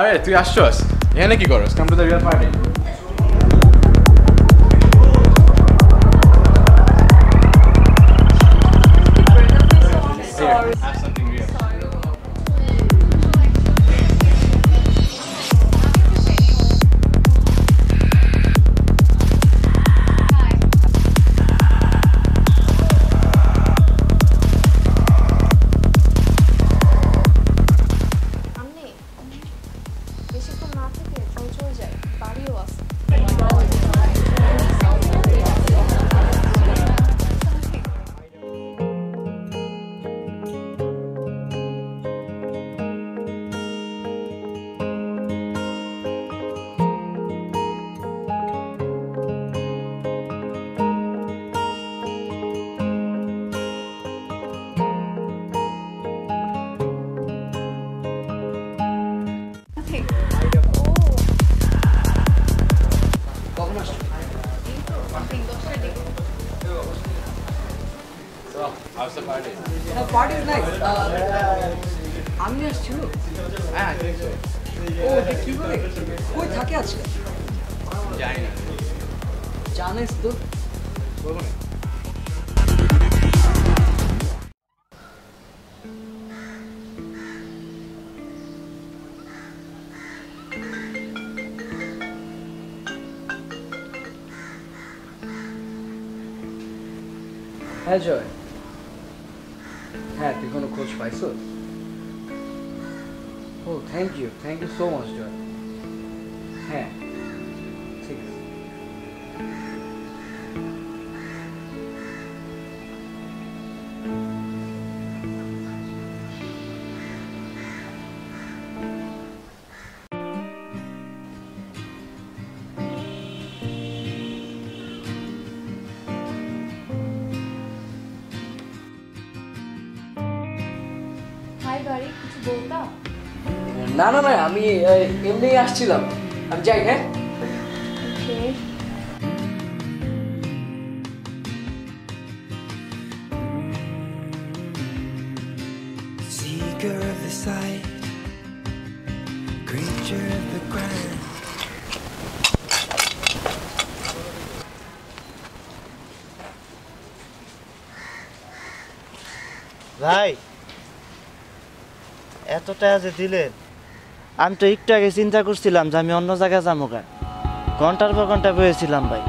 আরে তুই আসছস এখানে কি করস come to the real party Sorry. Have something real. So, how's the party? Party is nice আমি আসছি হ্যাঁ I think so. ও এটা কি কই থাকে আজকে? জানি না। জানিস তো। বলব না? হ্যাঁ জয় হ্যাঁ তুই কোনো খোঁজ পাইছো ও thank you thank you so much Joy হ্যাঁ না না না আমি এমনি আসছিলাম। আমি যাই হ্যাঁ? ভাই right. এত টাকা যে দিলেন। আমি তো একটু আগে চিন্তা করছিলাম যে আমি অন্য জায়গায় যাব গা। ঘণ্টার পর ঘণ্টা বয়েছিলাম ভাই।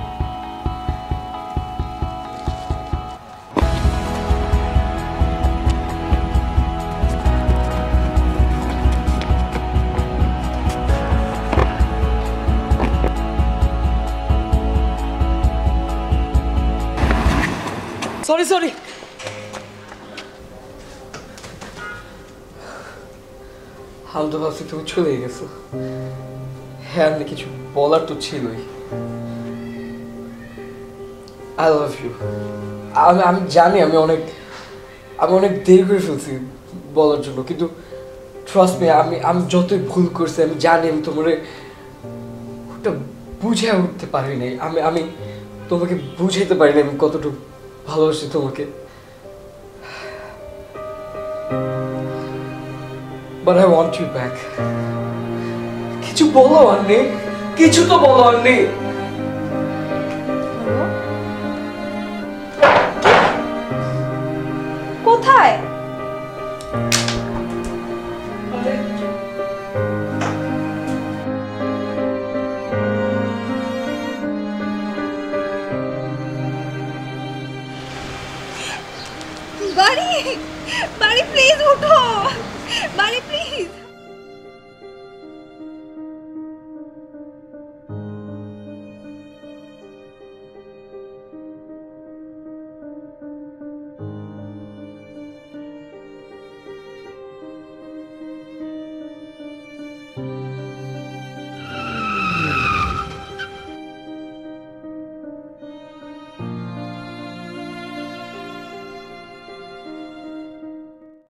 সরি সরি আমি ভাবছি তুমি চলে গেছো। হ্যাঁ আমি কিছু বলার তো ছিলই। আই লাভ ইউ আমি আমি জানি আমি অনেক আমি অনেক দেরি করে ফেলছি বলার জন্য, কিন্তু ট্রাস্ট মি আমি আমি যতই ভুল করছি, আমি জানি আমি তোমার ওটা বুঝে উঠতে পারি নাই। আমি আমি তোমাকে বুঝাইতে পারি না আমি কতটুকু ভালোবাসি তোমাকে। But I want you back. কিছু বলো আন্নি কিছু তো বলো আন্নি बारी बारी प्लीज़ उठो। बारी प्लीज़